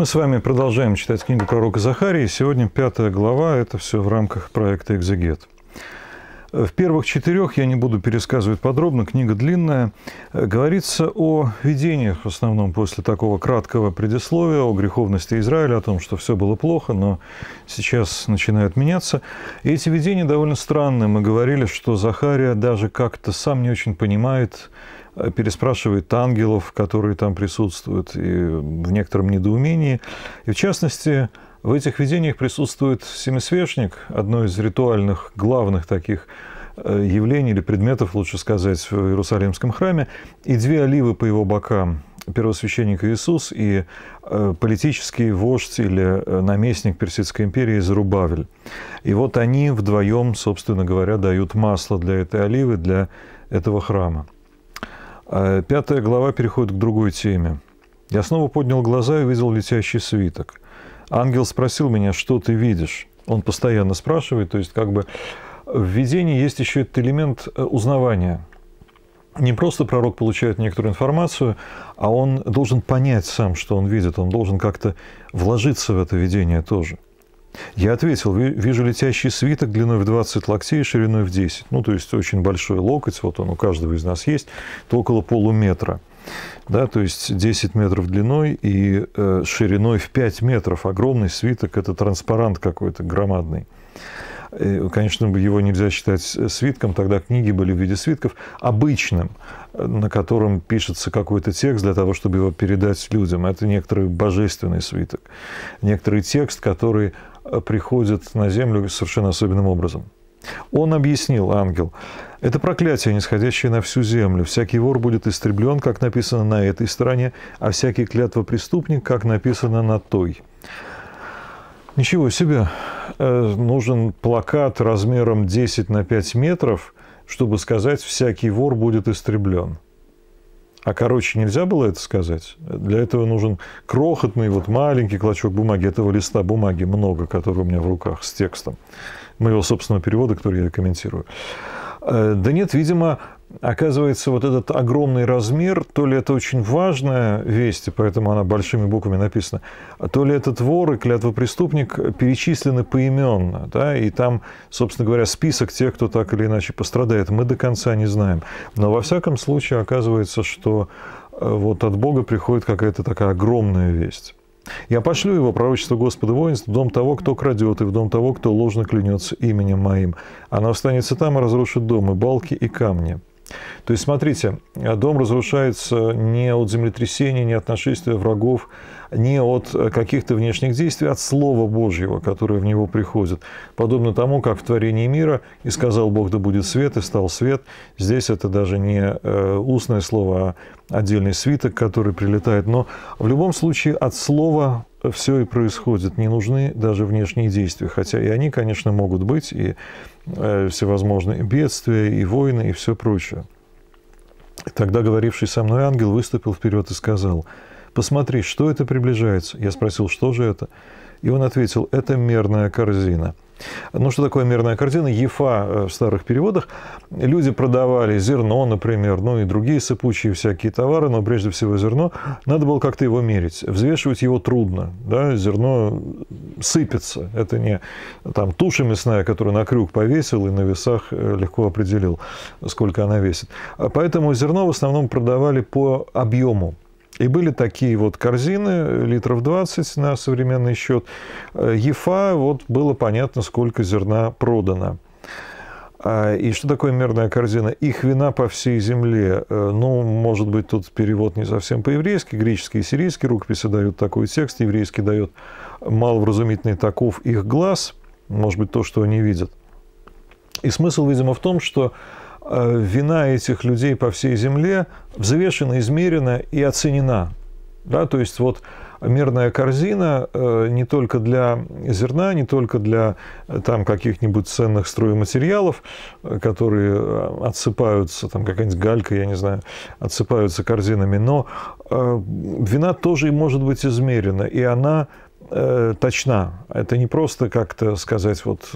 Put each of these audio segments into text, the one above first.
Мы с вами продолжаем читать книгу пророка Захарии. Сегодня пятая глава. Это все в рамках проекта «Экзегет». В первых четырех я не буду пересказывать подробно, книга длинная. Говорится о видениях, в основном после такого краткого предисловия, о греховности Израиля, о том, что все было плохо, но сейчас начинает меняться. И эти видения довольно странные. Мы говорили, что Захария даже как-то сам не очень понимает, переспрашивает ангелов, которые там присутствуют, и в некотором недоумении. И в частности, в этих видениях присутствует семисвешник, одно из ритуальных главных таких э, явлений или предметов, лучше сказать, в Иерусалимском храме, и две оливы по его бокам, первосвященник Иисус и э, политический вождь или э, наместник Персидской империи Зарубавель. И вот они вдвоем, собственно говоря, дают масло для этой оливы, для этого храма. Пятая глава переходит к другой теме. Я снова поднял глаза и увидел летящий свиток. Ангел спросил меня, что ты видишь? Он постоянно спрашивает, то есть как бы в видении есть еще этот элемент э, узнавания. Не просто пророк получает некоторую информацию, а он должен понять сам, что он видит, он должен как-то вложиться в это видение тоже – я ответил, вижу летящий свиток длиной в 20 локтей и шириной в 10. Ну, то есть очень большой локоть, вот он у каждого из нас есть, то около полуметра. Да, то есть 10 метров длиной и э, шириной в 5 метров. Огромный свиток, это транспарант какой-то громадный. И, конечно, его нельзя считать свитком, тогда книги были в виде свитков, обычным, на котором пишется какой-то текст для того, чтобы его передать людям. Это некоторый божественный свиток, некоторый текст, который приходит на землю совершенно особенным образом. Он объяснил, ангел, это проклятие, нисходящее на всю землю. Всякий вор будет истреблен, как написано на этой стороне, а всякий клятвопреступник, как написано на той. Ничего себе. Э, нужен плакат размером 10 на 5 метров, чтобы сказать, всякий вор будет истреблен. А короче нельзя было это сказать. Для этого нужен крохотный, вот маленький клочок бумаги. Этого листа бумаги много, который у меня в руках с текстом моего собственного перевода, который я комментирую. Э, да нет, видимо, оказывается, вот этот огромный размер, то ли это очень важная весть, и поэтому она большими буквами написана, то ли этот вор и клятвопреступник перечислены поименно, да, и там, собственно говоря, список тех, кто так или иначе пострадает, мы до конца не знаем. Но во всяком случае оказывается, что э, вот от Бога приходит какая-то такая огромная весть. Я пошлю его пророчество Господа воинств в дом того, кто крадет, и в дом того, кто ложно клянется именем моим. Она останется там и разрушит дом, и балки, и камни. То есть, смотрите, дом разрушается не от землетрясения, не от нашествия врагов, не от каких-то внешних действий, а от Слова Божьего, которое в него приходит. Подобно тому, как в творении мира «И сказал Бог, да будет свет, и стал свет». Здесь это даже не э, устное слово, а отдельный свиток, который прилетает. Но в любом случае от Слова все и происходит. Не нужны даже внешние действия. Хотя и они, конечно, могут быть, и э, всевозможные бедствия, и войны, и все прочее. Тогда говоривший со мной ангел выступил вперед и сказал, «Посмотри, что это приближается?» Я спросил, что же это? И он ответил, «Это мерная корзина». Ну, что такое мерная корзина? Ефа э, в старых переводах. Люди продавали зерно, например, ну и другие сыпучие всякие товары, но прежде всего зерно. Надо было как-то его мерить. Взвешивать его трудно. Да? Зерно сыпется. Это не там туша мясная, которую на крюк повесил и на весах э, легко определил, сколько она весит. А поэтому зерно в основном продавали по объему. И были такие вот корзины, литров 20 на современный счет. Э, ЕФА, вот было понятно, сколько зерна продано. А, и что такое мерная корзина? Их вина по всей земле. Э, ну, может быть, тут перевод не совсем по-еврейски. Греческий и сирийский рукописи дают такой текст, еврейский дает маловразумительный таков их глаз, может быть, то, что они видят. И смысл, видимо, в том, что вина этих людей по всей земле взвешена, измерена и оценена. Да, то есть вот мерная корзина э, не только для зерна, не только для э, там каких-нибудь ценных стройматериалов, которые отсыпаются, там какая-нибудь галька, я не знаю, отсыпаются корзинами, но вина тоже может быть измерена, и она э, точна. Это не просто как-то сказать, вот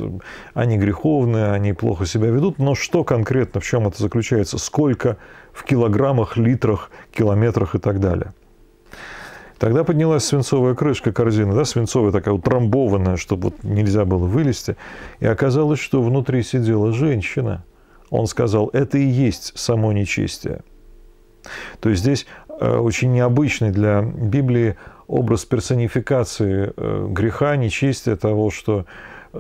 они греховные, они плохо себя ведут, но что конкретно, в чем это заключается, сколько в килограммах, литрах, километрах и так далее. Тогда поднялась свинцовая крышка корзины, да, свинцовая такая утрамбованная, чтобы вот нельзя было вылезти. И оказалось, что внутри сидела женщина. Он сказал, это и есть само нечестие. То есть здесь э, очень необычный для Библии образ персонификации э, греха, нечестия, того, что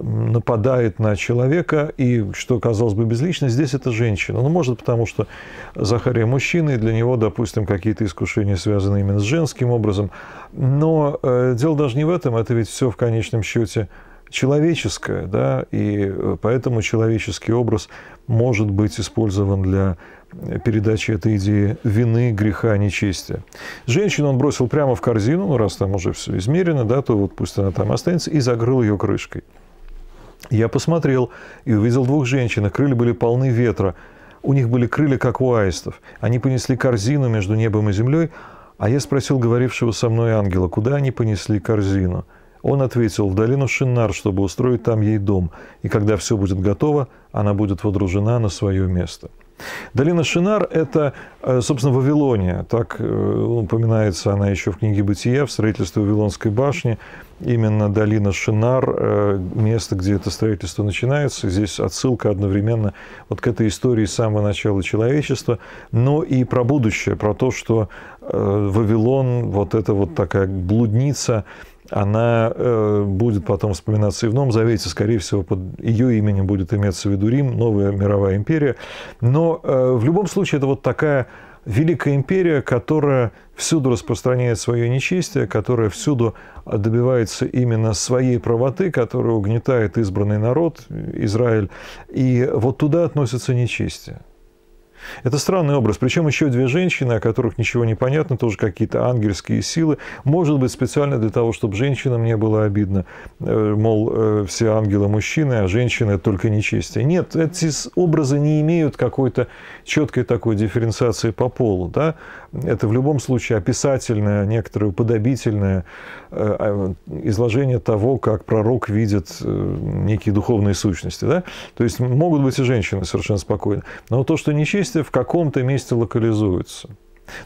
нападает на человека, и что, казалось бы, безлично, здесь это женщина. Ну, может, потому что Захария мужчина, и для него, допустим, какие-то искушения связаны именно с женским образом. Но э, дело даже не в этом, это ведь все в конечном счете человеческое, да, и э, поэтому человеческий образ может быть использован для передачи этой идеи вины, греха, нечестия. Женщину он бросил прямо в корзину, ну, раз там уже все измерено, да, то вот пусть она там останется, и закрыл ее крышкой. Я посмотрел и увидел двух женщин, крылья были полны ветра. У них были крылья, как у аистов. Они понесли корзину между небом и землей, а я спросил говорившего со мной ангела, куда они понесли корзину. Он ответил, в долину Шинар, чтобы устроить там ей дом, и когда все будет готово, она будет водружена на свое место. Долина Шинар – это, э, собственно, Вавилония. Так э, упоминается она еще в книге «Бытия», в строительстве Вавилонской башни. Именно долина Шинар э, – место, где это строительство начинается. Здесь отсылка одновременно вот к этой истории с самого начала человечества, но и про будущее, про то, что Вавилон, вот эта вот такая блудница – она э, будет потом вспоминаться и в Новом Завете, скорее всего, под ее именем будет иметься в виду Рим, новая мировая империя. Но э, в любом случае это вот такая великая империя, которая всюду распространяет свое нечестие, которая всюду добивается именно своей правоты, которая угнетает избранный народ, Израиль. И вот туда относится нечестие. Это странный образ. Причем еще две женщины, о которых ничего не понятно, тоже какие-то ангельские силы. Может быть, специально для того, чтобы женщинам не было обидно. Э, мол, э, все ангелы мужчины, а женщины – только нечестие. Нет, эти образы не имеют какой-то четкой такой дифференциации по полу. Да? Это в любом случае описательное, некоторое уподобительное э, изложение того, как пророк видит некие духовные сущности. Да? То есть могут быть и женщины совершенно спокойно. Но то, что нечестие, действие в каком-то месте локализуется.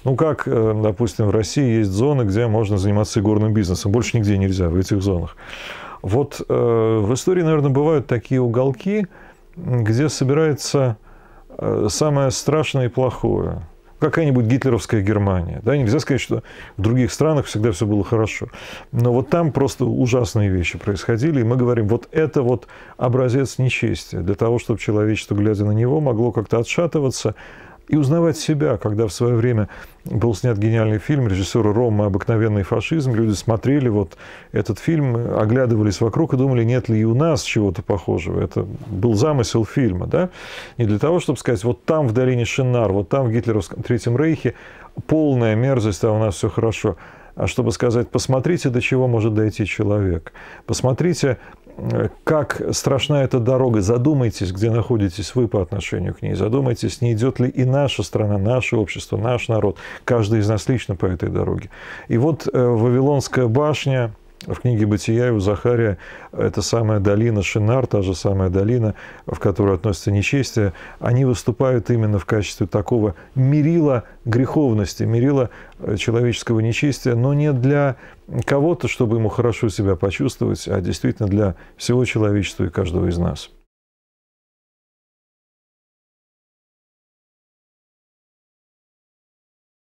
Ну, как, э, допустим, в России есть зоны, где можно заниматься игорным бизнесом. Больше нигде нельзя в этих зонах. Вот э, в истории, наверное, бывают такие уголки, где собирается э, самое страшное и плохое. Какая-нибудь гитлеровская Германия. Да? Нельзя сказать, что в других странах всегда все было хорошо. Но вот там просто ужасные вещи происходили. И мы говорим, вот это вот образец нечестия. Для того, чтобы человечество, глядя на него, могло как-то отшатываться, и узнавать себя, когда в свое время был снят гениальный фильм режиссера Рома «Обыкновенный фашизм», люди смотрели вот этот фильм, оглядывались вокруг и думали, нет ли и у нас чего-то похожего. Это был замысел фильма, да? Не для того, чтобы сказать, вот там в долине Шинар, вот там в гитлеровском Третьем Рейхе полная мерзость, а у нас все хорошо а чтобы сказать, посмотрите, до чего может дойти человек. Посмотрите, как страшна эта дорога. Задумайтесь, где находитесь вы по отношению к ней. Задумайтесь, не идет ли и наша страна, наше общество, наш народ, каждый из нас лично по этой дороге. И вот э, Вавилонская башня, в книге «Бытия» у Захария эта самая долина Шинар, та же самая долина, в которую относится нечестие, они выступают именно в качестве такого мерила греховности, мерила э, человеческого нечестия, но не для кого-то, чтобы ему хорошо себя почувствовать, а действительно для всего человечества и каждого из нас.